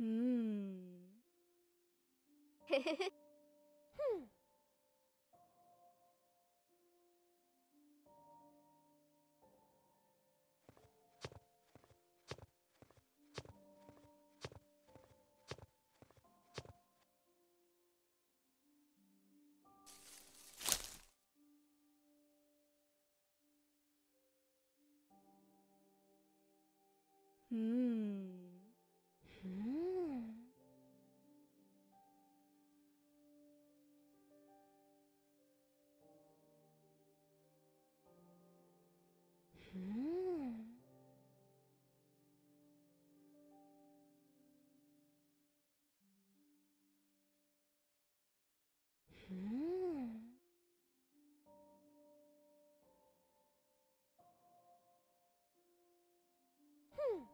Hmm. Hmm. Hmm. Hmm. Hmm.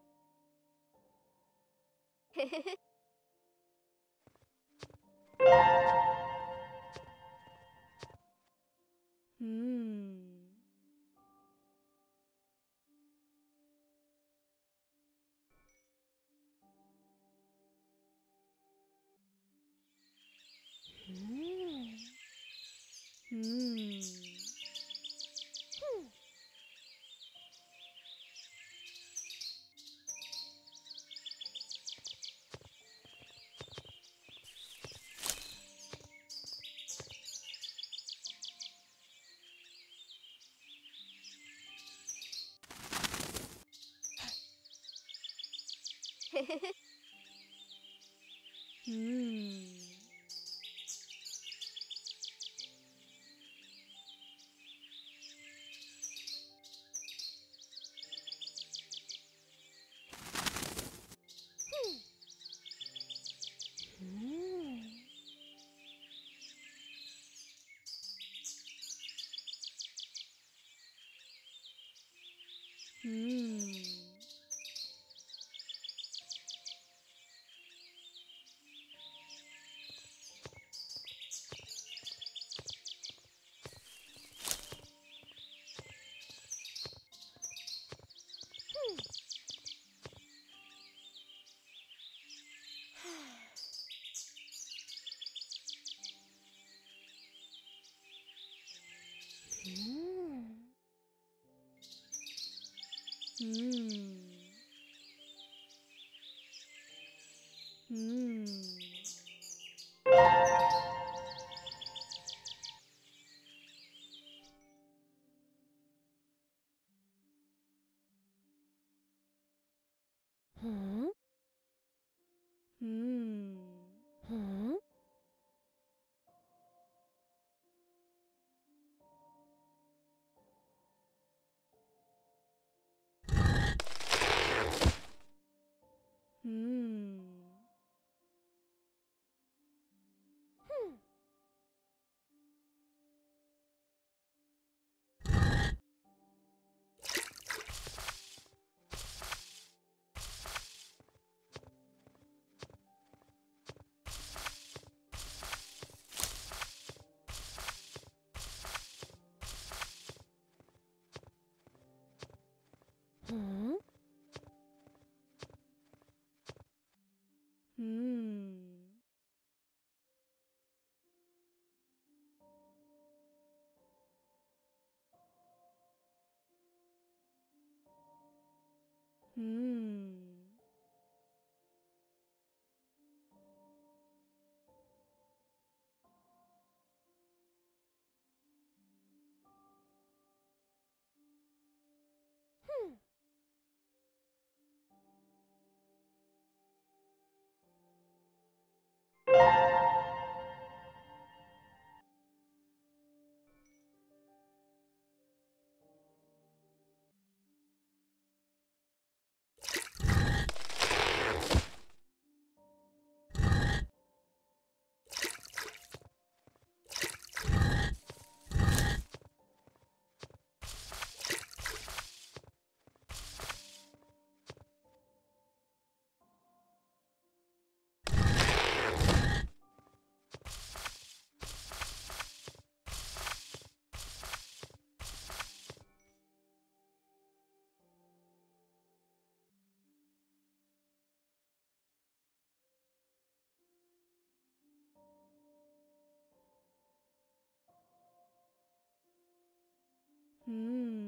Hmm. Hmm. うん。Hmm. 嗯。嗯。嗯。Hmm.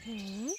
Hmm?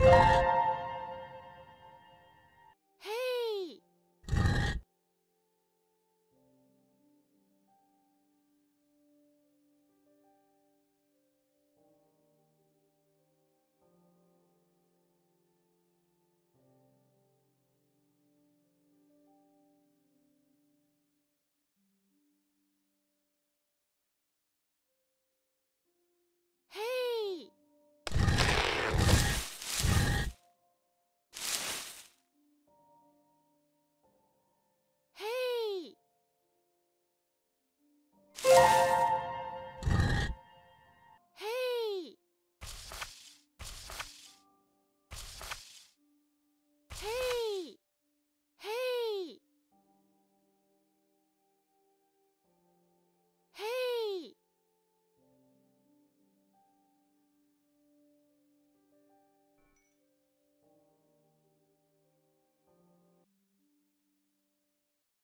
you